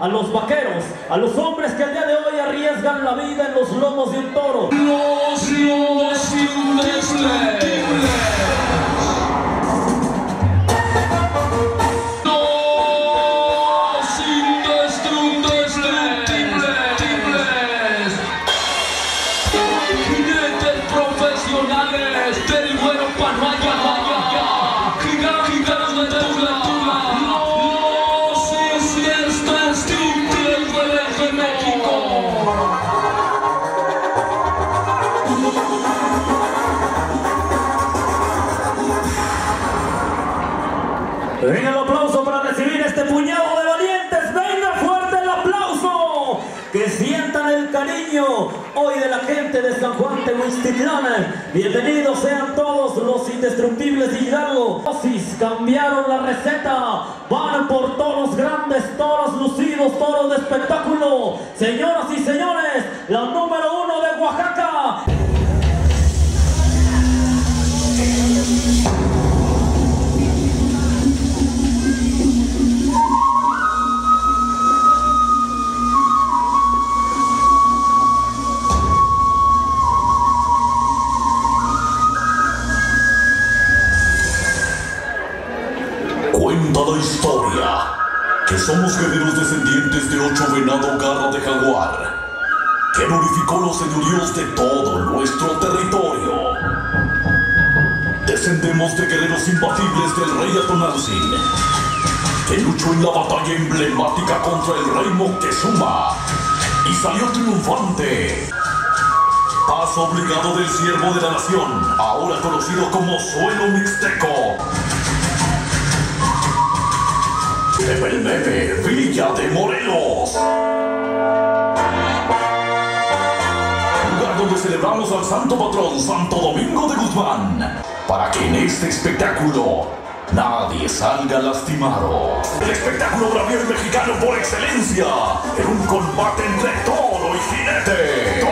A los vaqueros, a los hombres que el día de hoy arriesgan la vida en los lomos de un toro. Gente de San Juan Tehuistitlán. Bienvenidos sean todos los indestructibles de Hidalgo. Cambiaron la receta. Van por toros grandes, toros lucidos, toros de espectáculo. Señoras y señores, la número somos guerreros descendientes de ocho venado garra de jaguar, que glorificó los señoríos de todo nuestro territorio. Descendemos de guerreros imbatibles del rey Atonalzin, que luchó en la batalla emblemática contra el rey Moctezuma y salió triunfante. Paso obligado del siervo de la nación, ahora conocido como suelo mixteco. De Belmeme, Villa de Morelos. Lugar donde celebramos al santo patrón Santo Domingo de Guzmán, para que en este espectáculo nadie salga lastimado. El espectáculo braviero mexicano por excelencia en un combate entre toro y jinete.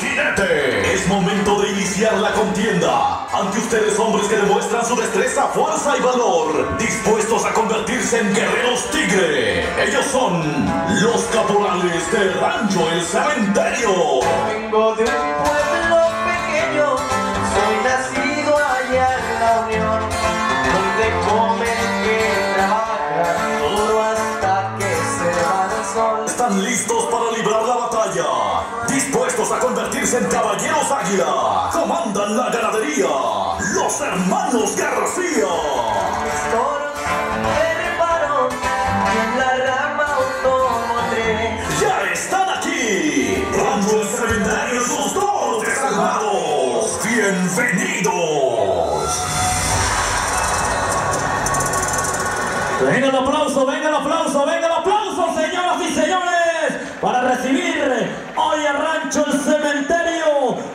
Jinete. Es momento de iniciar la contienda. Ante ustedes hombres que demuestran su destreza, fuerza y valor, dispuestos a convertirse en guerreros tigre. Ellos son los caporales del rancho El Cementerio. Vengo de un pueblo pequeño, soy nacido allá en la Unión, donde comen que trabajan duro hasta que se va el sol. Están listos a convertirse en caballeros águila. Comandan la ganadería. Los hermanos García. La. Ya están aquí. Rancho El Cementerio y sus toros desalmados. Bienvenidos. Venga el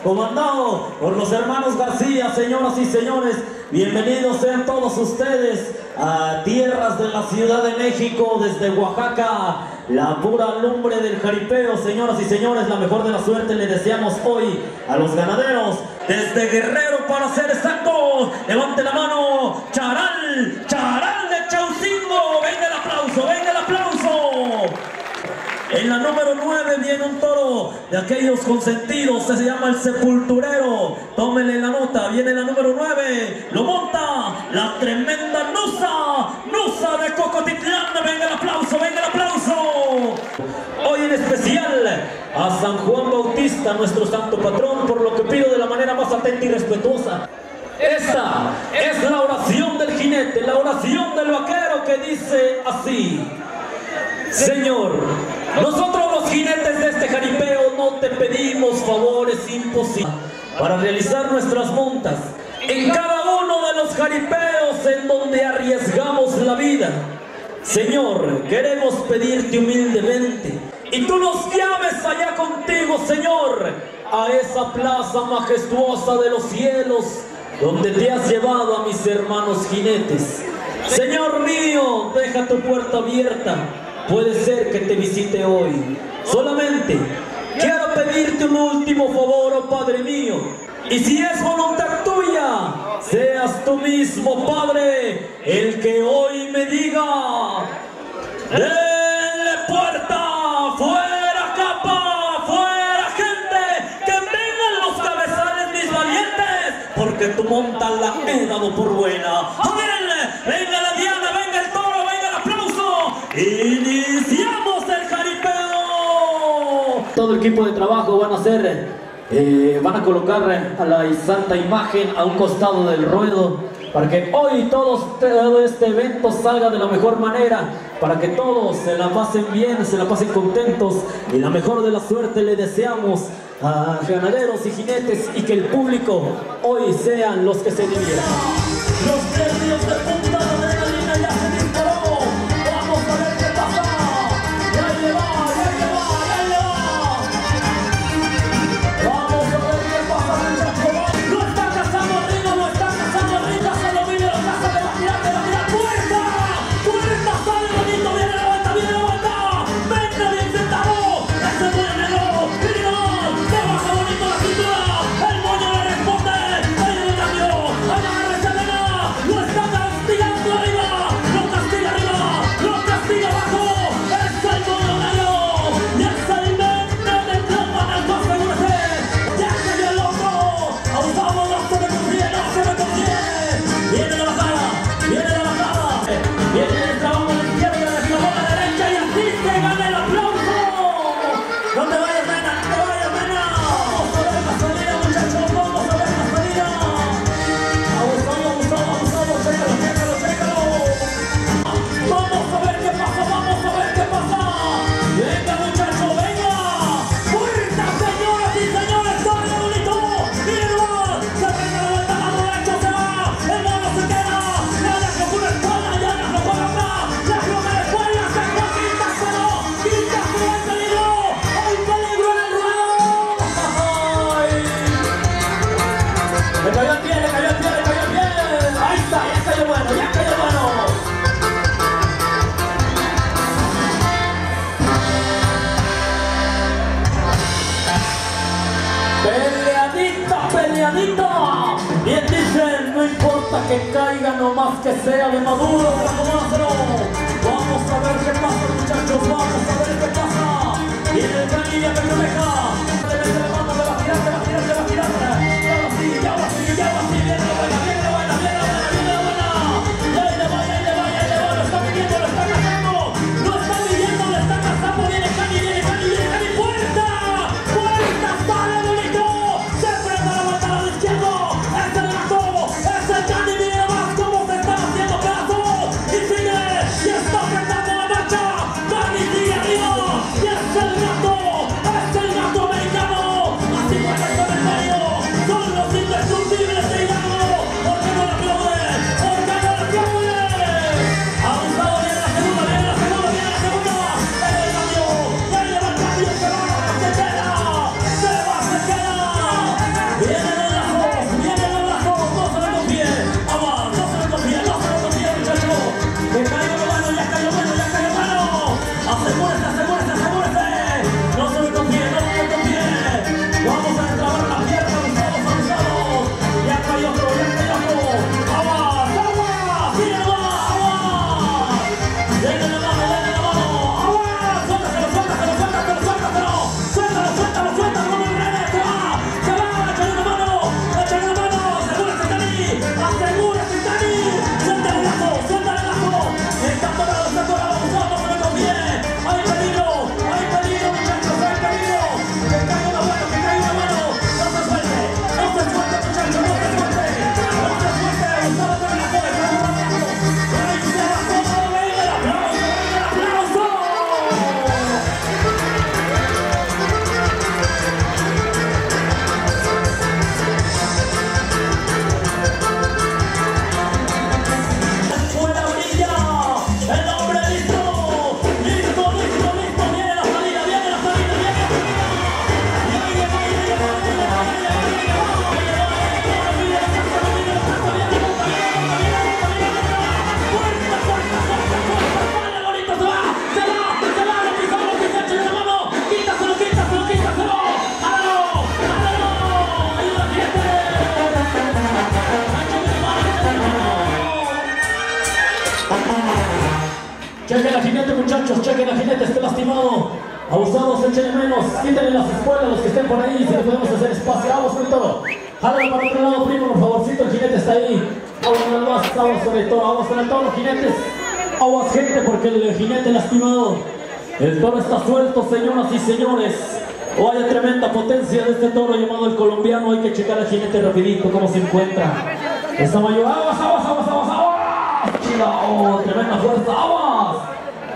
comandado por los hermanos García, señoras y señores. Bienvenidos sean todos ustedes a tierras de la Ciudad de México, desde Oaxaca, la pura lumbre del jaripeo, señoras y señores, la mejor de la suerte le deseamos hoy a los ganaderos, desde Guerrero para ser exacto, levante la mano, Charal, Charal En la número 9 viene un toro de aquellos consentidos, se llama el sepulturero. Tómenle la nota, viene la número 9, lo monta la tremenda Nusa, Nusa de Cocotitlán. Venga el aplauso, venga el aplauso. Hoy en especial a San Juan Bautista, nuestro santo patrón, por lo que pido de la manera más atenta y respetuosa. Esta es la oración del jinete, la oración del vaquero que dice así. Señor, nosotros los jinetes de este jaripeo no te pedimos favores imposibles para realizar nuestras montas en cada uno de los jaripeos en donde arriesgamos la vida. Señor, queremos pedirte humildemente y tú nos llames allá contigo, Señor, a esa plaza majestuosa de los cielos donde te has llevado a mis hermanos jinetes. Señor mío, deja tu puerta abierta. Puede ser que te visite hoy. Solamente quiero pedirte un último favor, oh Padre mío. Y si es voluntad tuya, seas tú mismo, Padre, el que hoy me diga, denle puerta, fuera capa, fuera gente, que vengan los cabezales mis valientes, porque tu monta la he dado por buena. Amén, venga Iniciamos el jaripeo. Todo el equipo de trabajo van a hacer, eh, van a colocar a la santa imagen a un costado del ruedo para que hoy todos, todo este evento salga de la mejor manera, para que todos se la pasen bien, se la pasen contentos y la mejor de la suerte le deseamos a ganaderos y jinetes y que el público hoy sean los que se diviertan. que caiga nomás que sea de maduro Vamos a ver qué pasa muchachos, vamos a ver qué pasa. Y el canilla que no Abusados, échenle menos. Quítenle las espuelas los que estén por ahí. Si les podemos hacer espacio. Vamos con todo. Jálala para otro lado, primo, por favorcito. El jinete está ahí. Vamos con el más. Vamos con el toro. Vamos con el toro, jinetes. Aguas, gente, porque el jinete lastimado. El toro está suelto, señoras y señores. Oh, hay tremenda potencia de este toro llamado el colombiano. Hay que checar al jinete rapidito cómo se encuentra. Está mayor. ¡Aguas, aguas, aguas, aguas! aguas! ¡Chila! ¡Oh, tremenda fuerza! ¡Aguas!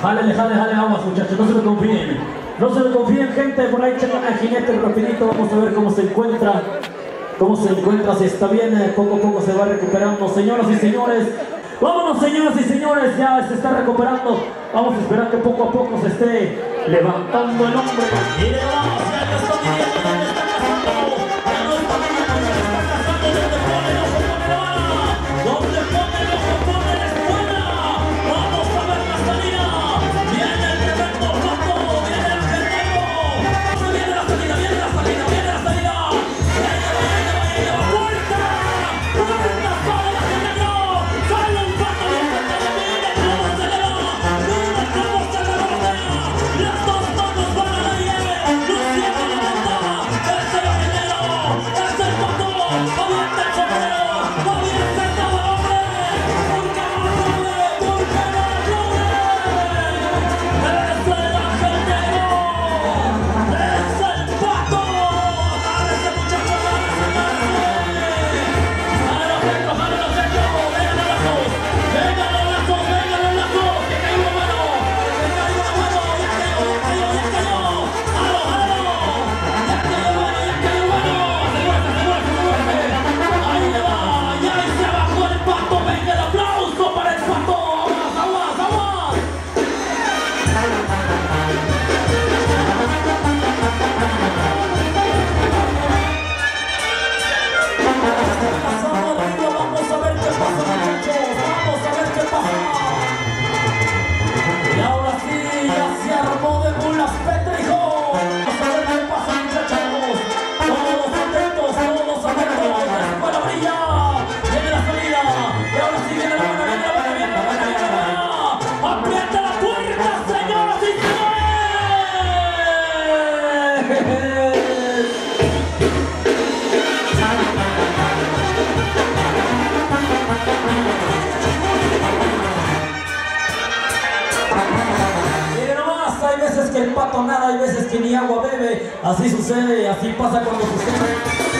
Jálele, jale, jale aguas muchachos, no se lo confíen. No se lo confíen gente, por ahí chequen a jinete rapidito, vamos a ver cómo se encuentra. Cómo se encuentra, si está bien, eh, poco a poco se va recuperando. Señoras y señores, vámonos señoras y señores, ya se está recuperando. Vamos a esperar que poco a poco se esté levantando el hombre. Y le vamos, ya Así sucede, así pasa cuando sucede.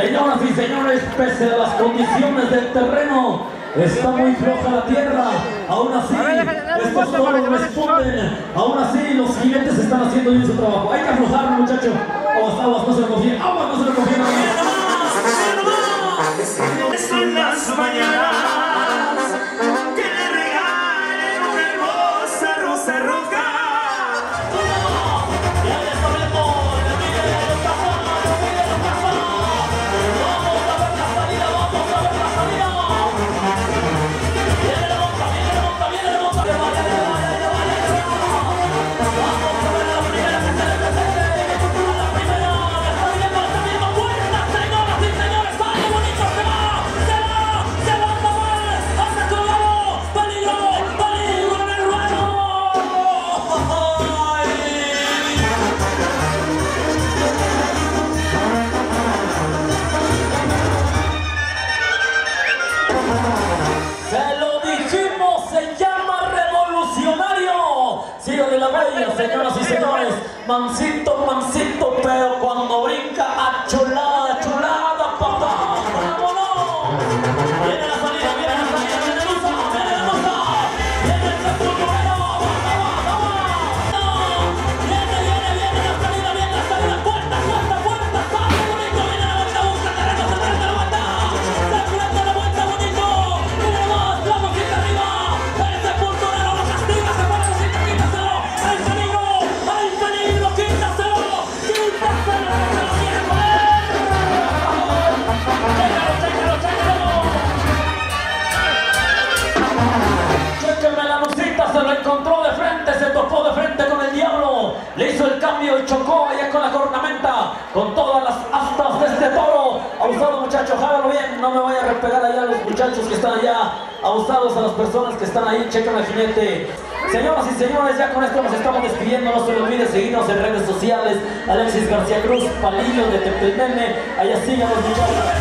Señoras y señores, pese a las condiciones del terreno, está muy floja la tierra. Aún así, estos toros responden. Aún así, los jinetes están haciendo bien su trabajo. Hay que aflojar, muchachos. Aguas, aguas, no se lo confíen. Aguas, no se lo confíen. 졸라 Chéqueme la musita, se lo encontró de frente, se topó de frente con el diablo, le hizo el cambio y chocó allá con la cornamenta, con todas las astas de este toro. Abusados muchachos, hágalo bien, no me vaya a respegar allá a los muchachos que están allá, abusados a las personas que están ahí, chequen al jinete. Señoras y señores, ya con esto nos estamos despidiendo. No se olviden seguirnos en redes sociales. Alexis García Cruz, Palillo de Tepelmeme. Allá sigan los muchachos.